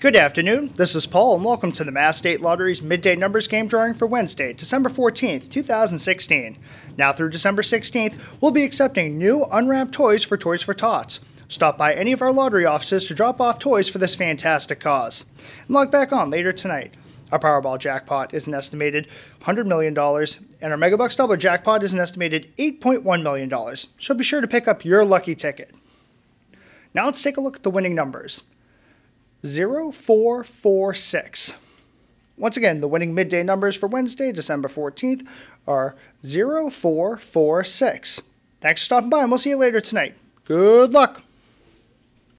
Good afternoon. This is Paul, and welcome to the Mass State Lottery's midday numbers game drawing for Wednesday, December 14th, 2016. Now through December 16th, we'll be accepting new unwrapped toys for Toys for Tots. Stop by any of our lottery offices to drop off toys for this fantastic cause. And log back on later tonight. Our Powerball jackpot is an estimated $100 million, and our Megabucks Double jackpot is an estimated $8.1 million. So be sure to pick up your lucky ticket. Now let's take a look at the winning numbers. 0446. Once again, the winning midday numbers for Wednesday, December 14th are 0446. Thanks for stopping by, and we'll see you later tonight. Good luck.